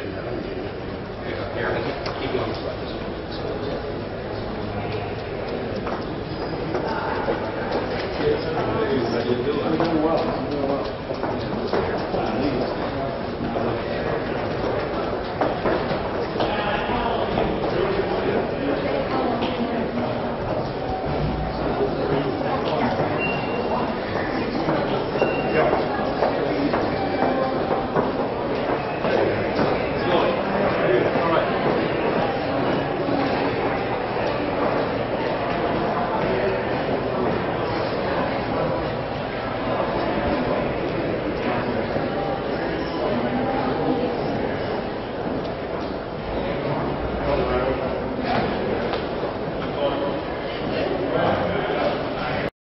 Here, keep